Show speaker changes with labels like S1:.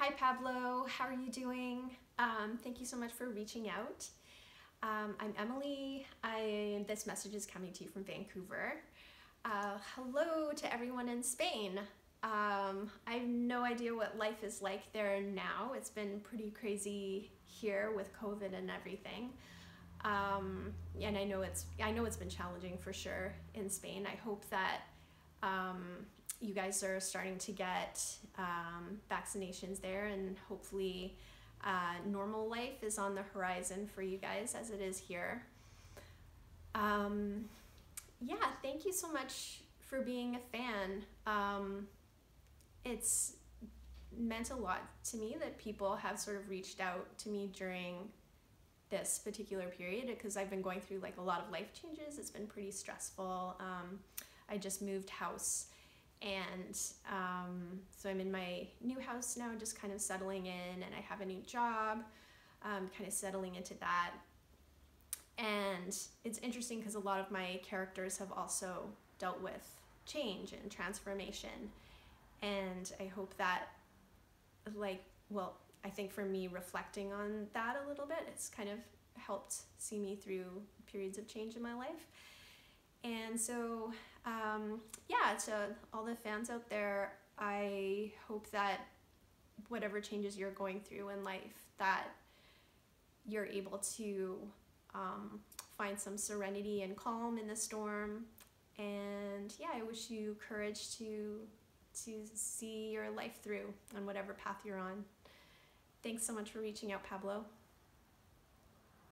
S1: Hi Pablo, how are you doing? Um, thank you so much for reaching out. Um, I'm Emily. I, this message is coming to you from Vancouver. Uh, hello to everyone in Spain. Um, I have no idea what life is like there now. It's been pretty crazy here with COVID and everything. Um, and I know it's I know it's been challenging for sure in Spain. I hope that um, you guys are starting to get um, vaccinations there, and hopefully, uh, normal life is on the horizon for you guys as it is here. Um, yeah, thank you so much for being a fan. Um, it's meant a lot to me that people have sort of reached out to me during this particular period because I've been going through like a lot of life changes. It's been pretty stressful. Um, I just moved house and um, so I'm in my new house now, just kind of settling in, and I have a new job, um, kind of settling into that. And it's interesting because a lot of my characters have also dealt with change and transformation. And I hope that, like, well, I think for me, reflecting on that a little bit, it's kind of helped see me through periods of change in my life. And so, um, yeah, to all the fans out there, I hope that whatever changes you're going through in life, that you're able to um, find some serenity and calm in the storm. And yeah, I wish you courage to to see your life through on whatever path you're on. Thanks so much for reaching out, Pablo.